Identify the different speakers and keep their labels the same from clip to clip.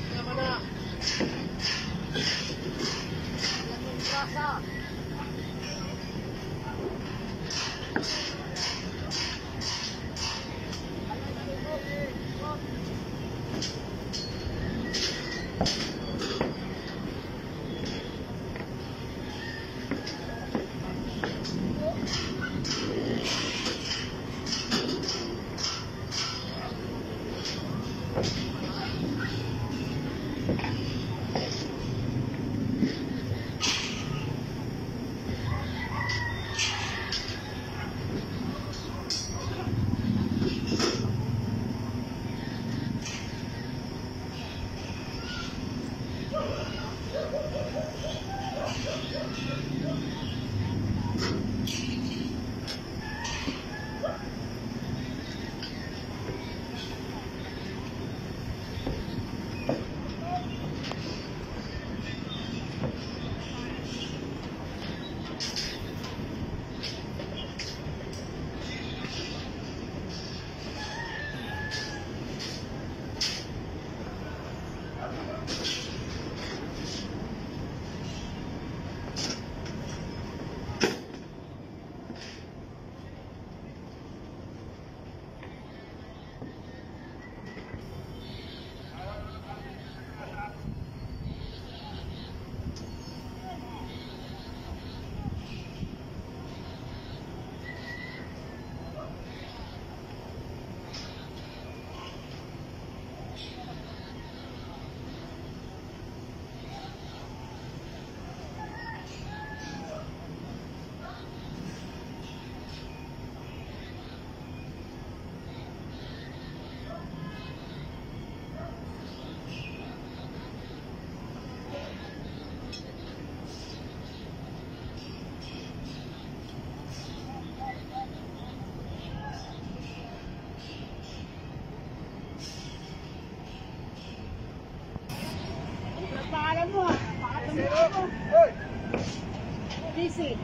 Speaker 1: Ayan yung plaza.
Speaker 2: DC.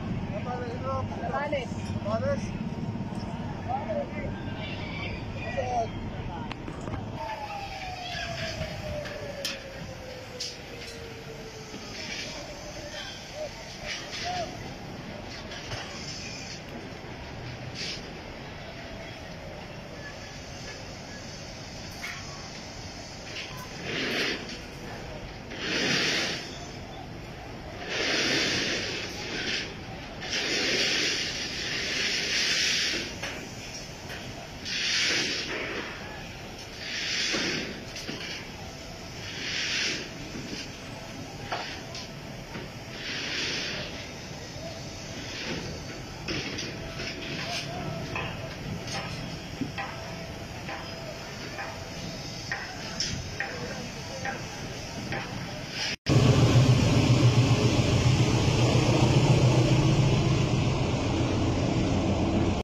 Speaker 2: Navales. Navales.